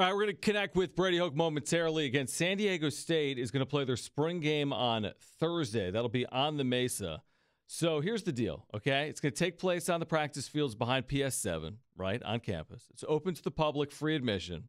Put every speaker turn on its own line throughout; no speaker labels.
All right, we're going to connect with Brady Hoke momentarily. Again, San Diego State is going to play their spring game on Thursday. That'll be on the Mesa. So here's the deal, okay? It's going to take place on the practice fields behind PS7, right, on campus. It's open to the public, free admission.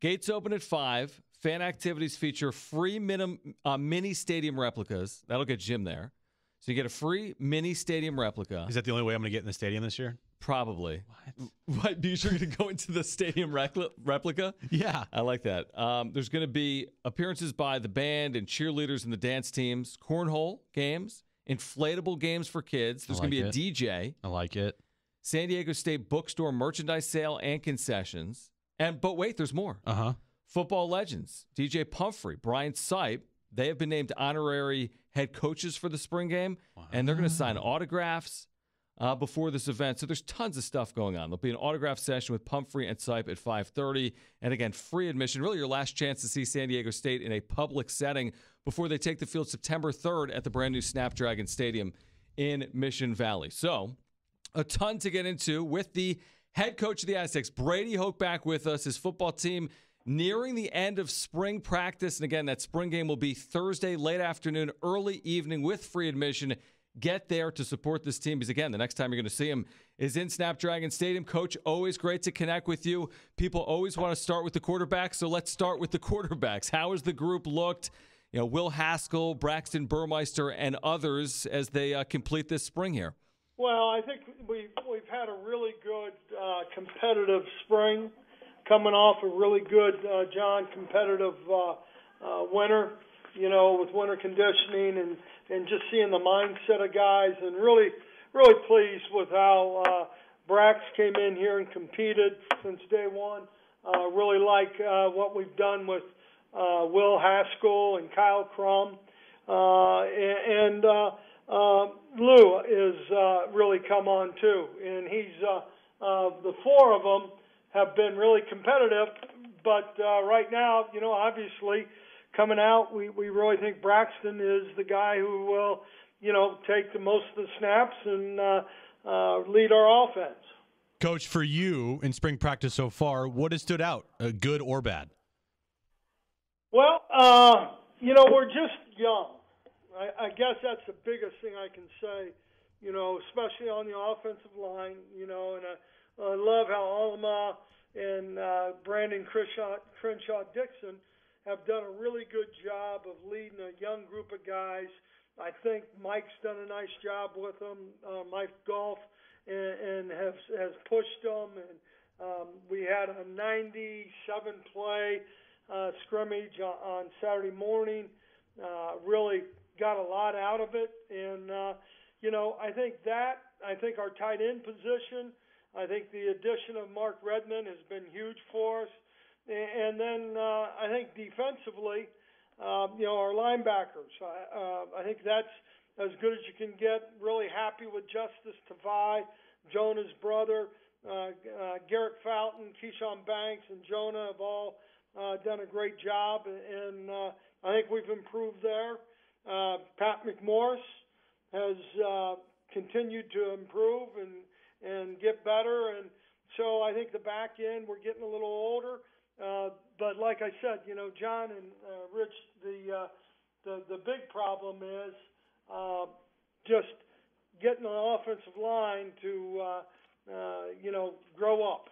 Gates open at 5. Fan activities feature free minim, uh, mini stadium replicas. That'll get Jim there. So you get a free mini stadium replica.
Is that the only way I'm going to get in the stadium this year?
Probably. What? What? You're going to go into the stadium repli- replica?
Yeah.
I like that. Um, there's going to be appearances by the band and cheerleaders and the dance teams, cornhole games, inflatable games for kids. There's
I
going to be
like
a DJ,
I like it.
San Diego State bookstore merchandise sale and concessions. And but wait, there's more.
Uh huh.
Football legends, DJ Pumphrey, Brian Sipe, they have been named honorary head coaches for the spring game, and they're going to sign autographs uh, before this event. So there's tons of stuff going on. There'll be an autograph session with Pumphrey and Sipe at 5:30, and again, free admission. Really, your last chance to see San Diego State in a public setting before they take the field September 3rd at the brand new Snapdragon Stadium in Mission Valley. So a ton to get into with the head coach of the Aztecs, Brady Hoke, back with us. His football team nearing the end of spring practice. And again, that spring game will be Thursday, late afternoon, early evening with free admission. Get there to support this team because, again, the next time you're going to see him is in Snapdragon Stadium. Coach, always great to connect with you. People always want to start with the quarterbacks, so let's start with the quarterbacks. How has the group looked? You know, Will Haskell, Braxton Burmeister, and others as they uh, complete this spring here.
Well, I think we've we've had a really good uh, competitive spring, coming off a really good uh, John competitive uh, uh, winter. You know, with winter conditioning and and just seeing the mindset of guys, and really really pleased with how uh, Brax came in here and competed since day one. Uh, really like uh, what we've done with uh, Will Haskell and Kyle Crum, uh, and. uh, uh, Lou is uh, really come on too, and he's uh, uh, the four of them have been really competitive. But uh, right now, you know, obviously coming out, we we really think Braxton is the guy who will, you know, take the most of the snaps and uh, uh, lead our offense.
Coach, for you in spring practice so far, what has stood out, uh, good or bad?
Well, uh, you know, we're just young. I, I guess that's the biggest thing I can say, you know, especially on the offensive line, you know, and I, I love how Alama and uh, Brandon Crenshaw, Crenshaw Dickson have done a really good job of leading a young group of guys. I think Mike's done a nice job with them, uh, Mike Goff, and, and has has pushed them. And um, we had a 97 play uh, scrimmage on, on Saturday morning. Uh, really got a lot out of it, and uh, you know I think that I think our tight end position, I think the addition of Mark Redman has been huge for us, and then uh, I think defensively, um, you know our linebackers, I, uh, I think that's as good as you can get. Really happy with Justus Tavai, Jonah's brother, uh, uh, Garrett Fountain, Keyshawn Banks, and Jonah have all uh, done a great job, and uh, I think we've improved there. Uh, Pat McMorris has uh, continued to improve and and get better, and so I think the back end we're getting a little older. Uh, but like I said, you know, John and uh, Rich, the uh, the the big problem is uh, just getting an offensive line to uh, uh, you know grow up.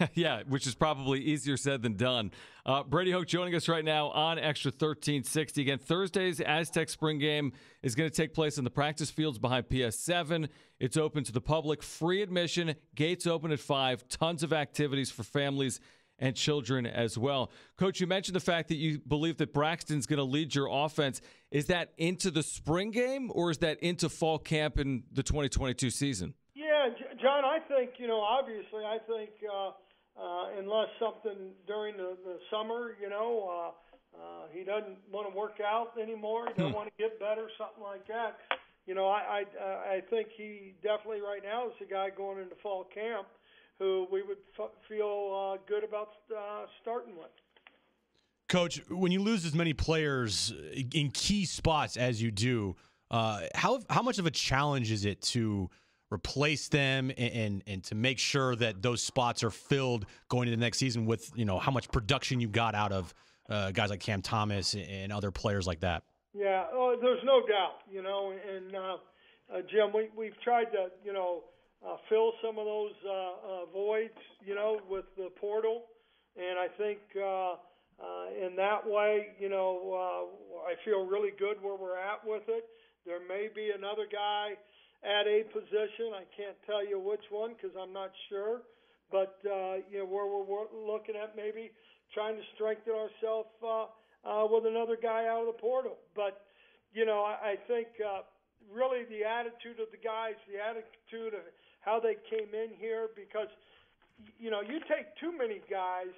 yeah, which is probably easier said than done. Uh, Brady Hoke joining us right now on XTRA 1360. Again, Thursday's Aztec Spring Game is going to take place in the practice fields behind PS7. It's open to the public, free admission, gates open at 5, tons of activities for families and children as well. Coach, you mentioned the fact that you believe that Braxton's going to lead your offense. Is that into the spring game or is that into fall camp in the 2022 season?
Yeah, John, I think, you know, obviously, I think. Uh, uh, unless something during the, the summer, you know, uh, uh, he doesn't want to work out anymore. He doesn't hmm. want to get better, something like that. You know, I I, uh, I think he definitely right now is the guy going into fall camp who we would f- feel uh, good about uh, starting with.
Coach, when you lose as many players in key spots as you do, uh, how how much of a challenge is it to replace them and, and, and to make sure that those spots are filled going into the next season with you know how much production you got out of uh, guys like Cam Thomas and other players like that.
Yeah, oh, there's no doubt. You know, and uh, uh, Jim, we we've tried to you know uh, fill some of those uh, uh, voids, you know, with the portal, and I think. Uh, uh, in that way, you know, uh, I feel really good where we're at with it. There may be another guy at a position. I can't tell you which one because I'm not sure. But uh, you know, where we're looking at maybe trying to strengthen ourselves uh, uh, with another guy out of the portal. But you know, I, I think uh, really the attitude of the guys, the attitude of how they came in here, because you know, you take too many guys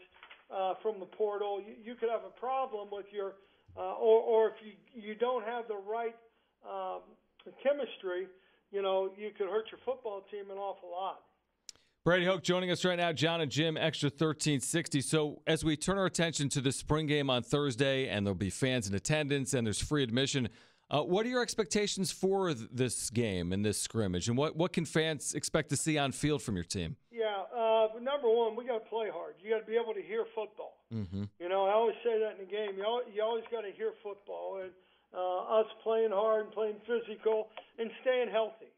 uh, from the portal, you, you could have a problem with your, uh, or, or if you you don't have the right um, chemistry, you know, you could hurt your football team an awful lot.
Brady Hoke joining us right now, John and Jim, XTRA 1360. So, as we turn our attention to the spring game on Thursday, and there'll be fans in attendance and there's free admission, uh, what are your expectations for this game and this scrimmage? And what, what can fans expect to see on field from your team?
Yeah, uh, number one, we got to play hard. You got to be able to hear football.
Mm-hmm.
You know, I always say that in the game. You always, you always got to hear football, and uh, us playing hard and playing physical and staying healthy.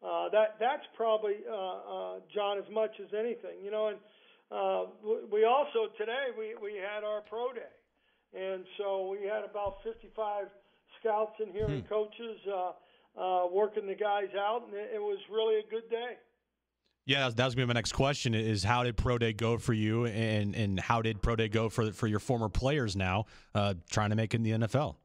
Uh, that that's probably uh, uh, John as much as anything. You know, and uh, we also today we we had our pro day, and so we had about 55 scouts in here hmm. and coaches uh, uh, working the guys out, and it, it was really a good day.
Yeah, that was, gonna be my next question: is how did pro day go for you, and and how did pro day go for for your former players now uh, trying to make it in the NFL?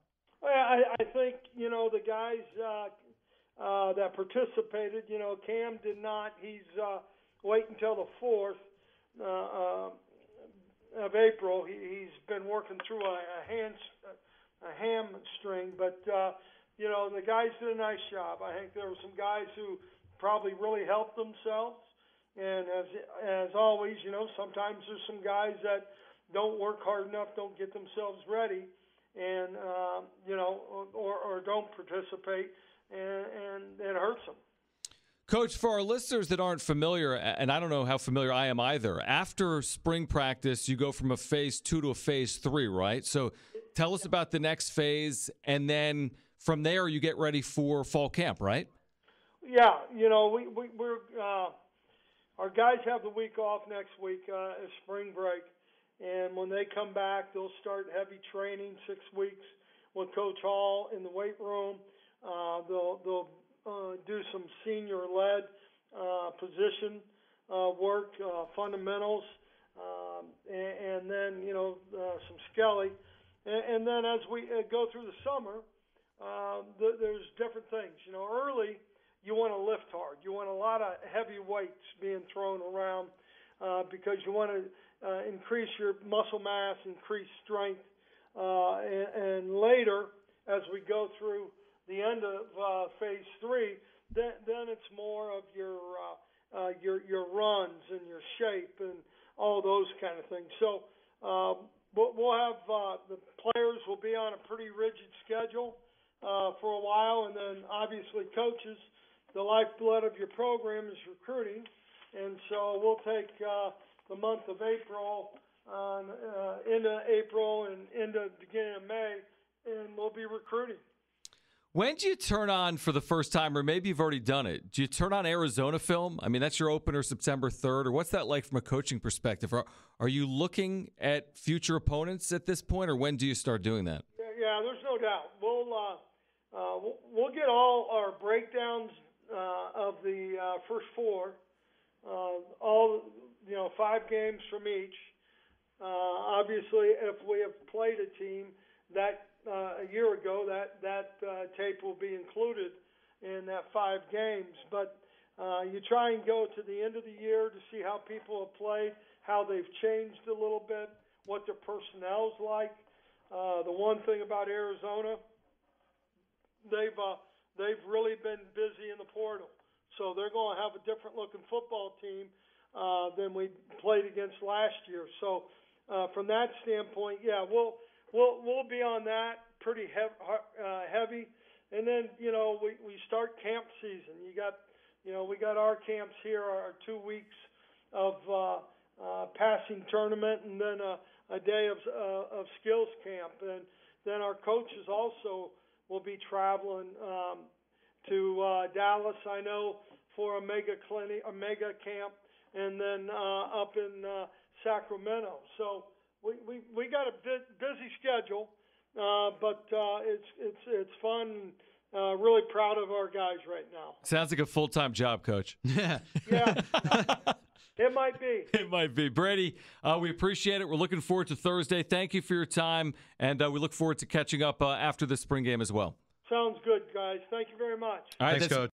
Well, I, I think you know the guys uh, uh, that participated. You know, Cam did not. He's uh, wait until the fourth uh, uh, of April. He, he's been working through a, a hand a hamstring, but uh, you know the guys did a nice job. I think there were some guys who probably really helped themselves and as as always, you know, sometimes there's some guys that don't work hard enough, don't get themselves ready, and uh, you know, or, or don't participate, and, and it hurts them.
Coach, for our listeners that aren't familiar, and I don't know how familiar I am either, after spring practice, you go from a phase two to a phase three, right? So tell us about the next phase, and then from there, you get ready for fall camp, right?
Yeah, you know, we, we, we're. Uh, our guys have the week off next week uh, as spring break, and when they come back, they'll start heavy training six weeks with Coach Hall in the weight room. Uh, they'll they'll uh, do some senior led uh, position uh, work, uh, fundamentals, um, and, and then you know uh, some Skelly, and, and then as we uh, go through the summer, uh, th- there's different things. You know, early you want to lift hard. You want a lot of heavy weights being thrown around uh, because you want to uh, increase your muscle mass, increase strength, uh, and, and later, as we go through the end of uh, phase three, then, then it's more of your uh, uh, your your runs and your shape and all those kind of things. So uh, we'll have uh, the players will be on a pretty rigid schedule uh, for a while, and then obviously coaches the lifeblood of your program is recruiting, and so we'll take uh, the month of April uh, into April and into beginning of May, and we'll be recruiting.
When do you turn on for the first time, or maybe you've already done it? Do you turn on Arizona film? I mean, that's your opener September 3rd, or what's that like from a coaching perspective? Are, are you looking at future opponents at this point, or when do you start doing that?
Yeah, there's no doubt. We'll, uh, uh, we'll, get all our breakdowns uh, of the uh, first four, uh, all you know, five games from each. Uh, obviously, if we have played a team that a year ago, that that uh, tape will be included in that five games. But uh, you try and go to the end of the year to see how people have played, how they've changed a little bit, what their personnel's like. Uh, the one thing about Arizona, they've uh, they've really been busy in the portal. So they're going to have a different looking football team uh, than we played against last year. So uh, from that standpoint, yeah, we'll we'll we'll be on that pretty hev- uh, heavy. And then you know we we start camp season. You got you know, we got our camps here, our two weeks of uh, uh, passing tournament, and then a, a day of uh, of skills camp, and then our coaches also will be traveling um, to uh, Dallas. I know for a mega clinic, a mega camp, and then uh, up in uh, Sacramento. So we we we got a bit busy schedule, uh, but uh, it's it's it's fun. Uh, really proud of our guys right now.
Sounds like a full time job, coach.
Yeah, it might be.
It might be. Brady, uh, we appreciate it. We're looking forward to Thursday. Thank you for your time, and uh, we look forward to catching up uh, after the spring game as well.
Sounds good, guys. Thank you very much.
All right,
Thanks, Coach.